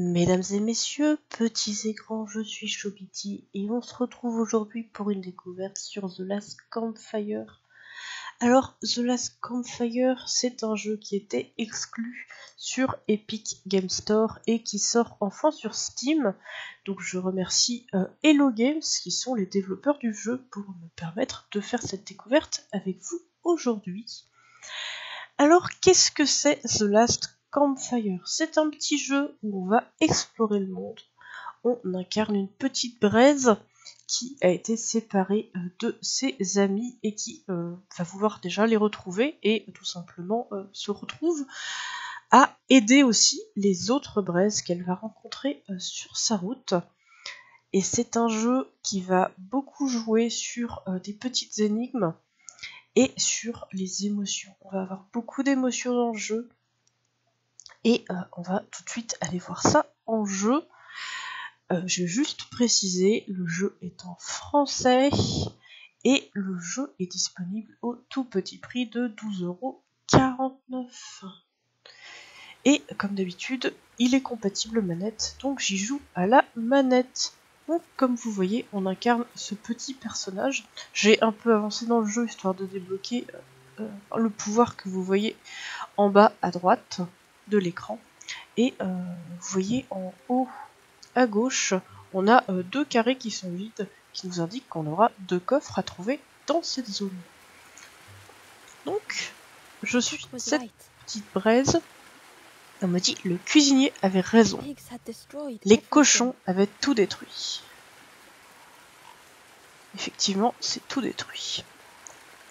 Mesdames et messieurs, petits et grands, je suis Chobiti et on se retrouve aujourd'hui pour une découverte sur The Last Campfire. Alors, The Last Campfire, c'est un jeu qui était exclu sur Epic Game Store et qui sort enfin sur Steam. Donc je remercie euh, Hello Games qui sont les développeurs du jeu pour me permettre de faire cette découverte avec vous aujourd'hui. Alors, qu'est-ce que c'est The Last Campfire. C'est un petit jeu où on va explorer le monde. On incarne une petite braise qui a été séparée euh, de ses amis et qui euh, va vouloir déjà les retrouver et tout simplement euh, se retrouve à aider aussi les autres braises qu'elle va rencontrer sur sa route. Et c'est un jeu qui va beaucoup jouer sur des petites énigmes et sur les émotions. On va avoir beaucoup d'émotions dans le jeu et euh, on va tout de suite aller voir ça en jeu. Euh, je vais juste préciser, le jeu est en français et le jeu est disponible au tout petit prix de 12,49€. Et comme d'habitude, il est compatible manette, donc j'y joue à la manette. Donc comme vous voyez, on incarne ce petit personnage. J'ai un peu avancé dans le jeu histoire de débloquer euh, le pouvoir que vous voyez en bas à droite de l'écran. Et euh, vous voyez en haut à gauche, on a euh, deux carrés qui sont vides, qui nous indiquent qu'on aura deux coffres à trouver dans cette zone. Donc, je suis cette petite braise. On me dit, le cuisinier avait raison. Les cochons avaient tout détruit. Effectivement, c'est tout détruit.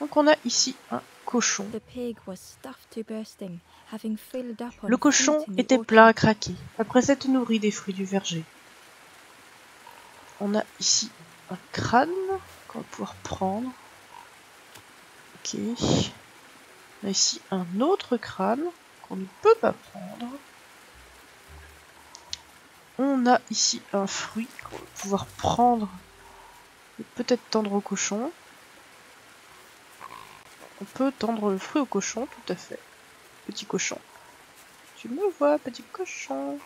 Donc on a ici un cochon. Le cochon était plein à craquer, après s'être nourri des fruits du verger. On a ici un crâne qu'on va pouvoir prendre. Ok. On a ici un autre crâne qu'on ne peut pas prendre. On a ici un fruit qu'on va pouvoir prendre et peut-être tendre au cochon. On peut tendre le fruit au cochon, tout à fait. Petit cochon. Tu me vois, petit cochon.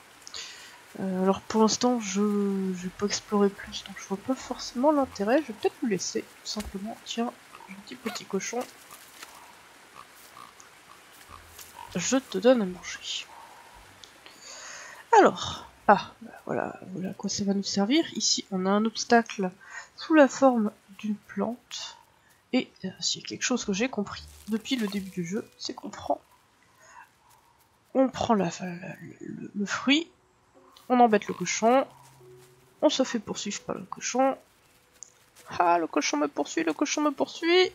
Euh, alors pour l'instant, je vais pas explorer plus, donc je vois pas forcément l'intérêt. Je vais peut-être le laisser, tout simplement. Tiens, petit petit cochon. Je te donne à manger. Alors, ah, bah voilà, voilà à quoi ça va nous servir. Ici, on a un obstacle sous la forme d'une plante. Et euh, s'il y a quelque chose que j'ai compris depuis le début du jeu, c'est qu'on prend, on prend la, le, fruit, on embête le cochon, on se fait poursuivre par le cochon. Ah, le cochon me poursuit, le cochon me poursuit.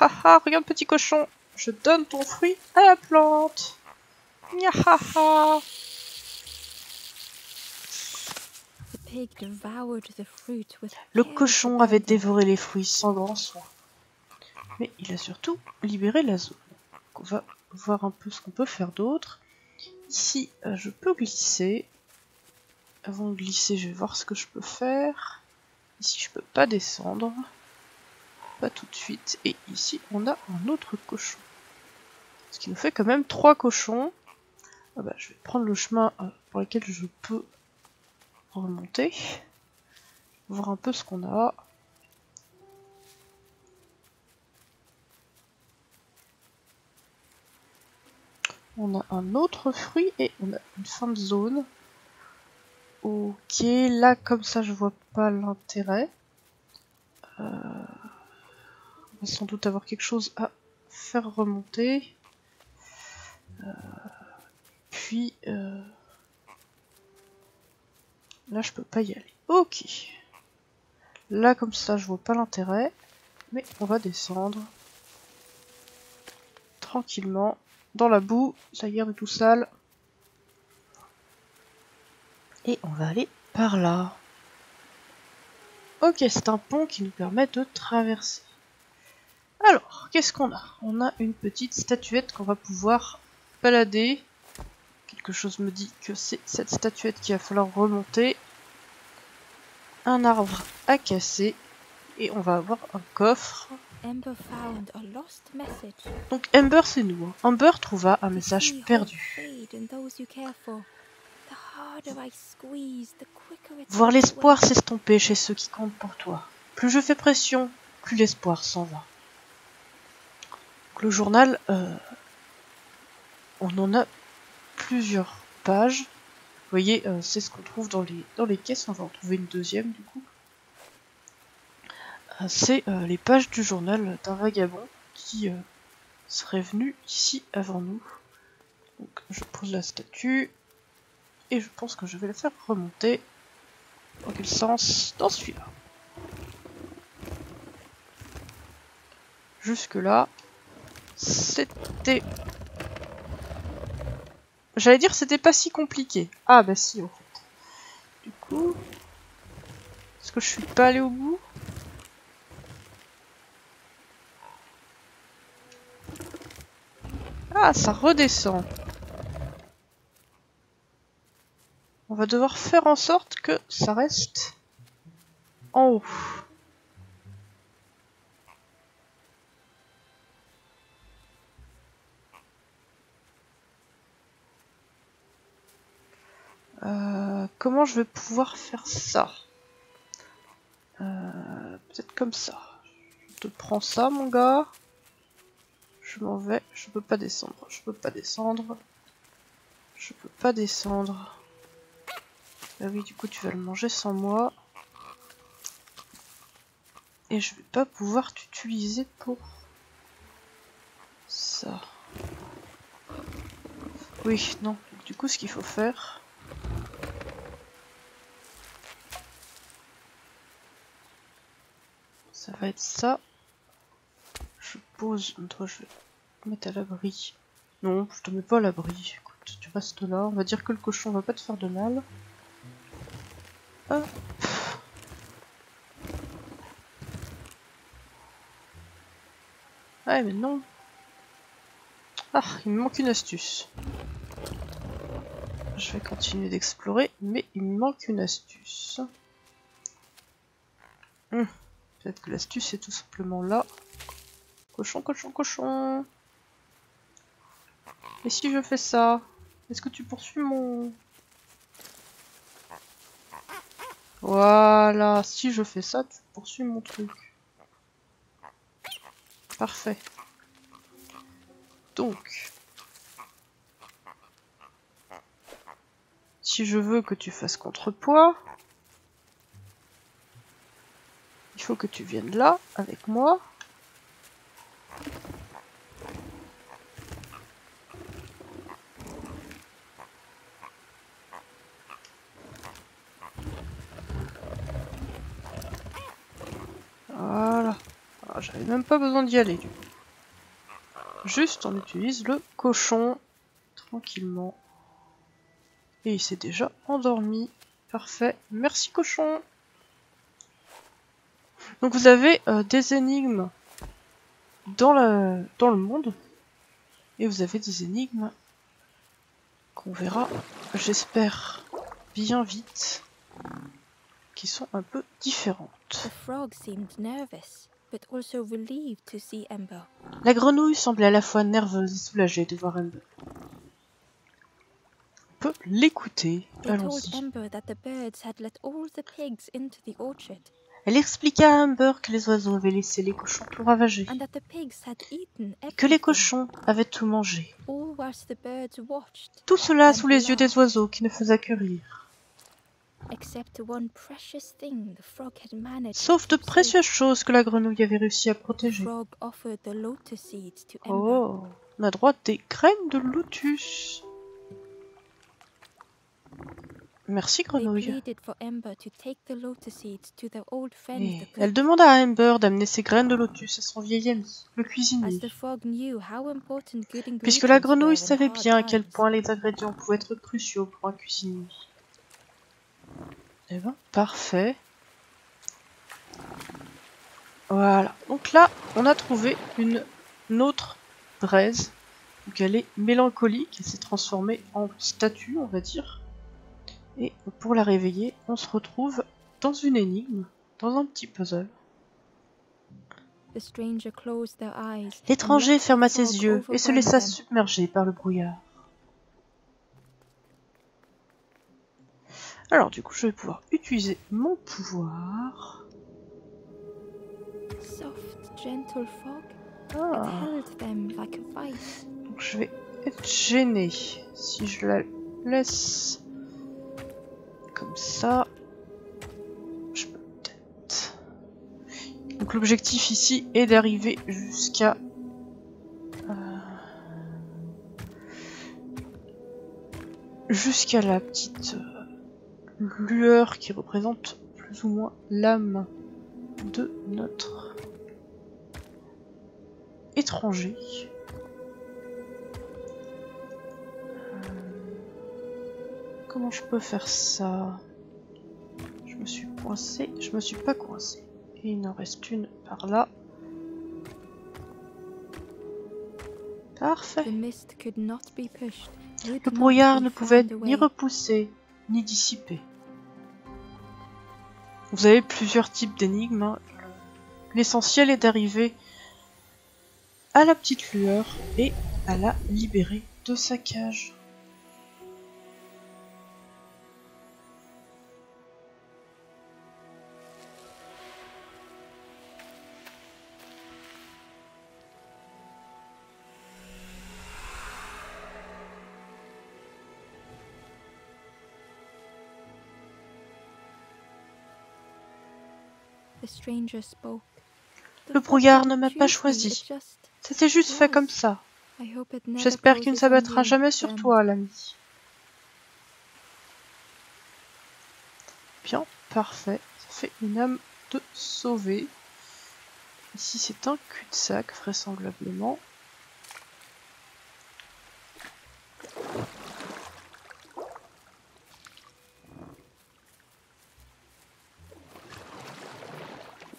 Ha ha, regarde petit cochon, je donne ton fruit à la plante. ha. Le cochon avait dévoré les fruits sans grand soin. Mais il a surtout libéré la zone. on va voir un peu ce qu'on peut faire d'autre. Ici, euh, je peux glisser. Avant de glisser, je vais voir ce que je peux faire. Ici, je peux pas descendre. Pas tout de suite. Et ici, on a un autre cochon. Ce qui nous fait quand même trois cochons. Ah bah, je vais prendre le chemin euh, pour lequel je peux remonter, voir un peu ce qu'on a. On a un autre fruit et on a une fin de zone. Ok, là comme ça je vois pas l'intérêt. Euh, on va sans doute avoir quelque chose à faire remonter. Euh, puis... Euh, Là, je peux pas y aller. Ok. Là, comme ça, je vois pas l'intérêt. Mais on va descendre. Tranquillement. Dans la boue. Ça y est, on est tout sale. Et on va aller par là. Ok, c'est un pont qui nous permet de traverser. Alors, qu'est-ce qu'on a? On a une petite statuette qu'on va pouvoir balader quelque chose me dit que c'est cette statuette qu'il va falloir remonter. Un arbre à casser. Et on va avoir un coffre. Donc Ember c'est nous. Hein. Amber trouva un message perdu. Voir l'espoir s'estomper chez ceux qui comptent pour toi. Plus je fais pression, plus l'espoir s'en va. le journal, euh, on en a plusieurs pages. Vous voyez, euh, c'est ce qu'on trouve dans les, dans les caisses. On va en trouver une deuxième du coup. Euh, c'est les pages du journal d'un vagabond qui serait venu ici avant nous. Je pose la statue et je pense que je vais la faire remonter. Dans quel sens Dans celui-là. Jusque là, c'était... J'allais dire c'était pas si compliqué. Ah bah si en fait. Du coup... Est-ce que je suis pas allé au bout? Ah, ça redescend. On va devoir faire en sorte que ça reste en haut. Euh, comment je vais pouvoir faire ça? Euh, Peut-être comme ça. Je te prends ça, mon gars. Je m'en vais. Je peux pas descendre. Je peux pas descendre. Je peux pas descendre. Ah oui, du coup, tu vas le manger sans moi. Et je vais pas pouvoir t'utiliser pour ça. Oui, non. Du coup, ce qu'il faut faire... Ça va être ça. Je vais te mettre à l'abri. Non, je te mets pas à l'abri. Écoute, tu restes là. On va dire que le cochon va pas te faire de mal. Ah. Ouais, mais non. Ah, il me manque une astuce. Je vais continuer d'explorer, mais il me manque une astuce. Hum. Peut-être que l'astuce est tout simplement là. Cochon, cochon, cochon. Et si je fais ça Est-ce que tu poursuis mon... Voilà, si je fais ça, tu poursuis mon truc. Parfait. Donc, si je veux que tu fasses contrepoids, il faut que tu viennes là avec moi. j'avais même pas besoin d'y aller. Juste on utilise le cochon tranquillement. Et il s'est déjà endormi. Parfait. Merci cochon. Donc vous avez euh, des énigmes dans, le dans le monde. Et vous avez des énigmes qu'on verra, j'espère, bien vite, qui sont un peu différentes. La grenouille semblait à la fois nerveuse et soulagée de voir Amber. On peut l'écouter. Allons-y. Elle expliqua à Amber que les oiseaux avaient laissé les cochons tout ravager, et que les cochons avaient tout mangé. Tout cela sous les yeux des oiseaux qui ne faisaient que rire. Sauf de précieuses choses que la grenouille avait réussi à protéger. Oh, on a droit des graines de lotus. Merci grenouille. elle demanda à Amber d'amener ses graines de lotus à son vieil ami, le cuisinier. Puisque la grenouille savait bien à quel point les ingrédients pouvaient être cruciaux pour un cuisinier. Eh ben, parfait. Voilà. Donc là, on a trouvé une, autre braise. Donc elle est mélancolique, elle s'est transformée en statue, on va dire. Et pour la réveiller, on se retrouve dans une énigme, dans un petit puzzle. L'étranger ferma ses yeux et se laissa submerger par le brouillard. Alors du coup, je vais pouvoir utiliser mon pouvoir. Soft, gentle fog. Ah. held them like a vice. Donc je vais être gêné si je la laisse comme ça. Je peux peut-être. Donc l'objectif ici est d'arriver jusqu'à euh, jusqu'à la petite euh, lueur qui représente plus ou moins l'âme de notre étranger. Comment je peux faire ça? Je me suis coincé, je me suis pas coincé. Et il en reste une par là. Parfait. Le brouillard ne pouvait ni repousser, ni dissiper. Vous avez plusieurs types d'énigmes. hein. L'essentiel est d'arriver à la petite lueur et à la libérer de sa cage. Le brouillard ne m'a pas choisi. C'était juste fait comme ça. J'espère qu'il ne s'abattra jamais sur toi, l'ami. Bien, parfait. Ça fait une âme de sauver. Ici, c'est un cul-de-sac, vraisemblablement.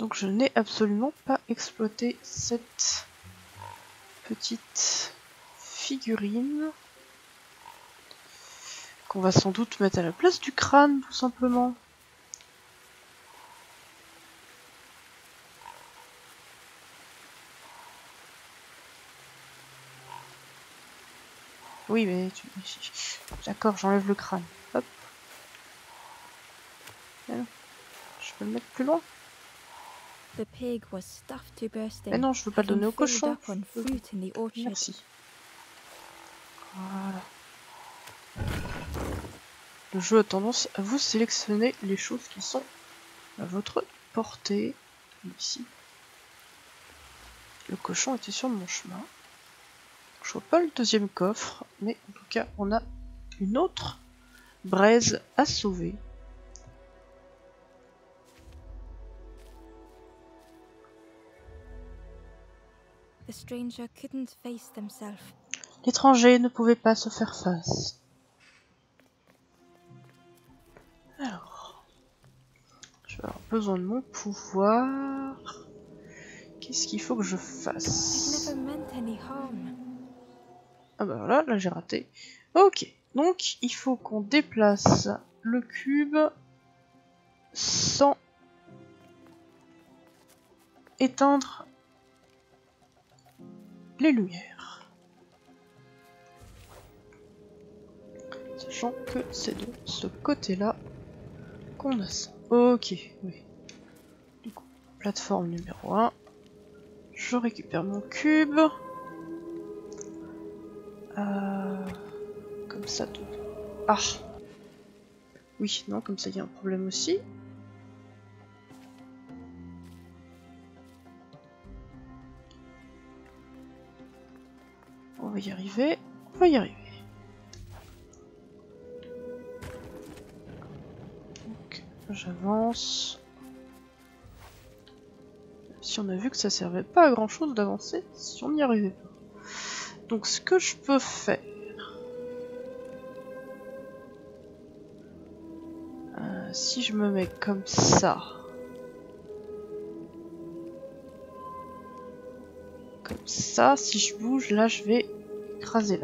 Donc je n'ai absolument pas exploité cette petite figurine qu'on va sans doute mettre à la place du crâne tout simplement. Oui mais tu... D'accord, j'enlève le crâne. Hop. Je peux le mettre plus loin Mais non, je veux pas le donner au cochon. Merci. Voilà. Le jeu a tendance à vous sélectionner les choses qui sont à votre portée. Ici. Le cochon était sur mon chemin. Je vois pas le deuxième coffre, mais en tout cas, on a une autre braise à sauver. L'étranger ne pouvait pas se faire face. Alors, je vais avoir besoin de mon pouvoir. Qu'est-ce qu'il faut que je fasse? Ah bah voilà, là j'ai raté. Ok, donc il faut qu'on déplace le cube sans éteindre les lumières. Sachant que c'est de ce côté-là qu'on a ça. Ok, oui. Du coup, plateforme numéro 1. Je récupère mon cube. Euh, comme ça, tout. Ah Oui, non, comme ça, il y a un problème aussi. Y arriver. On va y arriver. Donc, j'avance. Si on a vu que ça servait pas à grand chose d'avancer, si on n'y arrivait pas. Donc ce que je peux faire... Euh, si je me mets comme ça... Comme ça, si je bouge, là je vais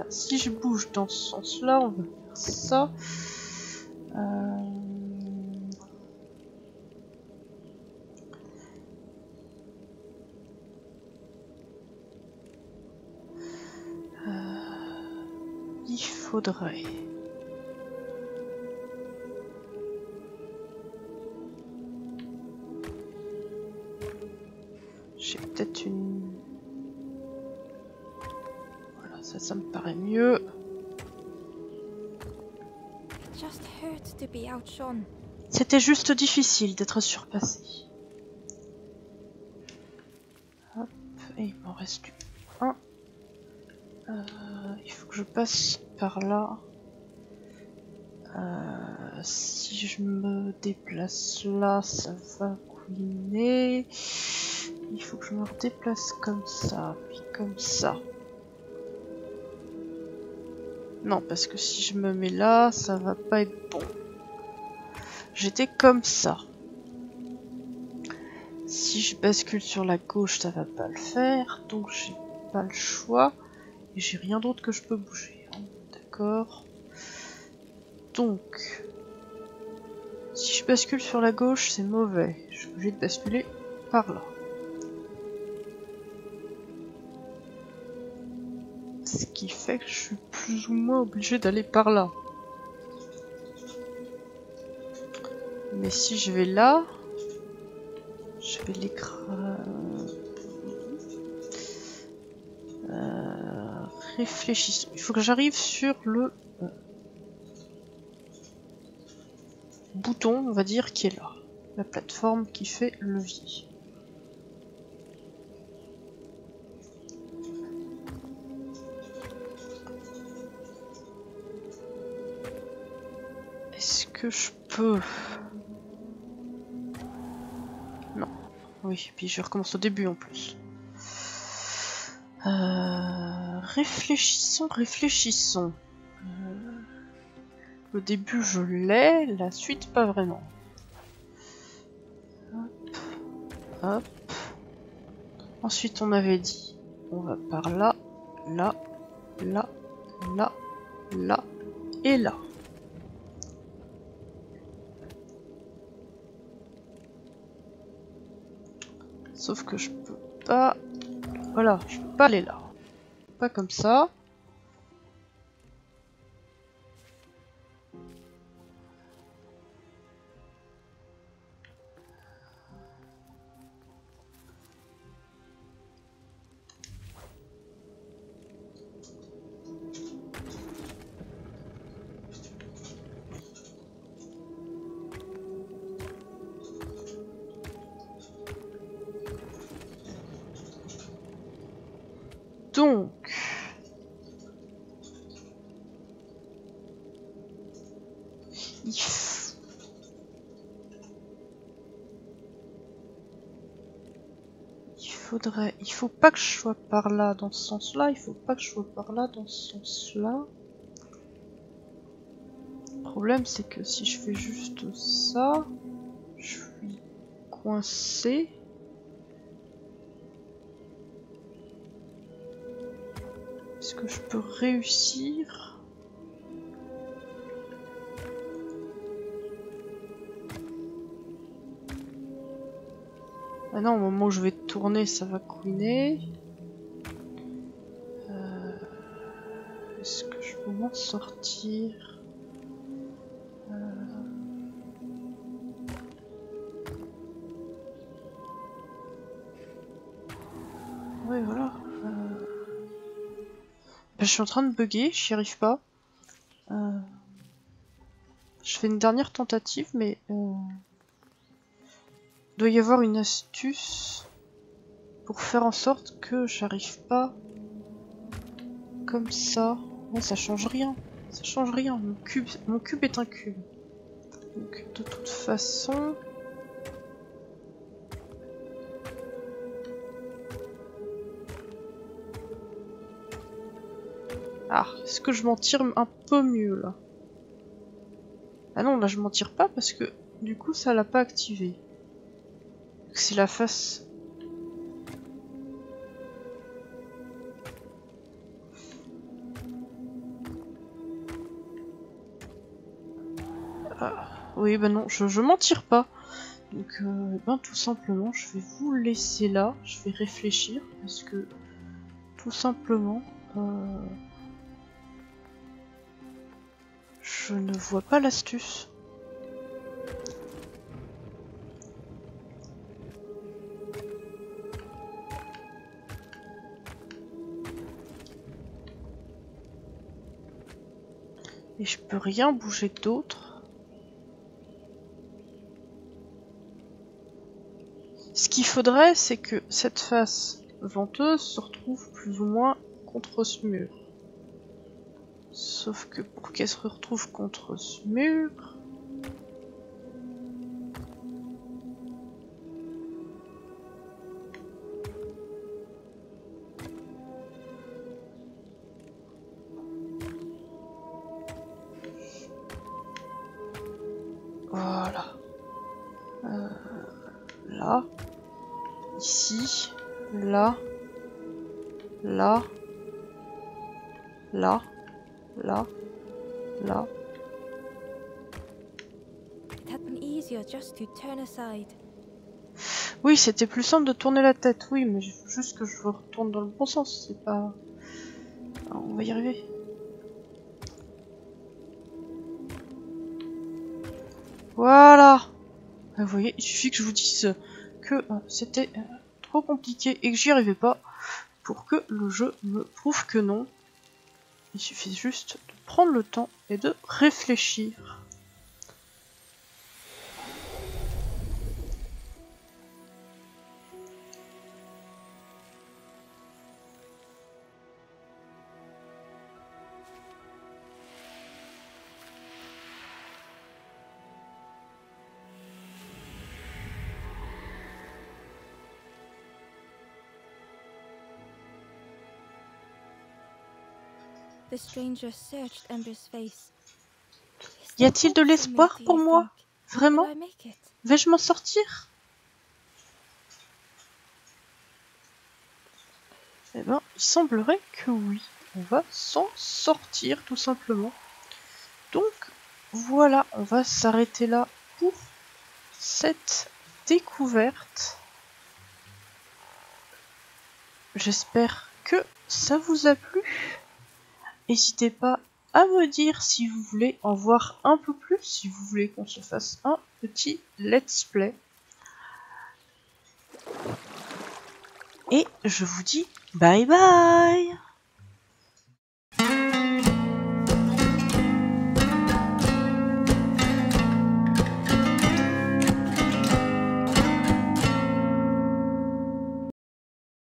Si je bouge dans ce sens-là, on va faire ça. Euh... Il faudrait. C'était juste difficile d'être surpassé. Hop, et il m'en reste plus un. Euh, il faut que je passe par là. Euh, si je me déplace là, ça va couiner. Il faut que je me redéplace comme ça, puis comme ça. Non, parce que si je me mets là, ça va pas être bon. J'étais comme ça. Si je bascule sur la gauche, ça va pas le faire, donc j'ai pas le choix. Et j'ai rien d'autre que je peux bouger. hein. D'accord. Donc, si je bascule sur la gauche, c'est mauvais. Je suis obligé de basculer par là. Ce qui fait que je suis plus ou moins obligé d'aller par là. Mais si je vais là, je vais l'écraser. Euh, réfléchissons. Il faut que j'arrive sur le euh, bouton, on va dire, qui est là. La plateforme qui fait levier. Est-ce que je peux Oui, puis je recommence au début en plus. Euh, réfléchissons, réfléchissons. Euh, le début je l'ai, la suite pas vraiment. Hop, hop. Ensuite on avait dit, on va par là, là, là, là, là et là. Sauf que je peux pas voilà, je peux pas aller là. Pas comme ça. Il faut pas que je sois par là dans ce sens-là, il faut pas que je sois par là dans ce sens-là. Le problème c'est que si je fais juste ça, je suis coincé. Est-ce que je peux réussir? Ah non, au moment où je vais tourner, ça va couiner. Euh, Est-ce que je peux m'en sortir? Euh, Ouais, voilà. Euh, je suis en train de bugger, j'y arrive pas. Je fais une dernière tentative, mais... doit y avoir une astuce pour faire en sorte que j'arrive pas comme ça. Ouais, ça change rien. Ça change rien. Mon cube, mon cube est un cube. Donc, de toute façon... Ah, est-ce que je m'en tire un peu mieux là? Ah non, là je m'en tire pas parce que du coup ça l'a pas activé. C'est la face. Ah, oui, bah non, je, je m'en tire pas. Donc, euh, eh ben, tout simplement, je vais vous laisser là. Je vais réfléchir parce que tout simplement, euh, je ne vois pas l'astuce. Je peux rien bouger d'autre. Ce qu'il faudrait, c'est que cette face venteuse se retrouve plus ou moins contre ce mur. Sauf que pour qu'elle se retrouve contre ce mur... Voilà. Euh, là. Ici. Là. Là. Là. Là. Là. It had been easier just to turn aside. Oui, c'était plus simple de tourner la tête, oui, mais il faut juste que je retourne dans le bon sens, c'est pas... Ah, on va y arriver. Voilà Vous voyez, il suffit que je vous dise que euh, c'était euh, trop compliqué et que j'y arrivais pas pour que le jeu me prouve que non. Il suffit juste de prendre le temps et de réfléchir. Y a-t-il de l'espoir pour moi? Vraiment? Vais-je m'en sortir? Eh ben, il semblerait que oui. On va s'en sortir, tout simplement. Donc, voilà, on va s'arrêter là pour cette découverte. J'espère que ça vous a plu. N'hésitez pas à me dire si vous voulez en voir un peu plus, si vous voulez qu'on se fasse un petit let's play. Et je vous dis bye bye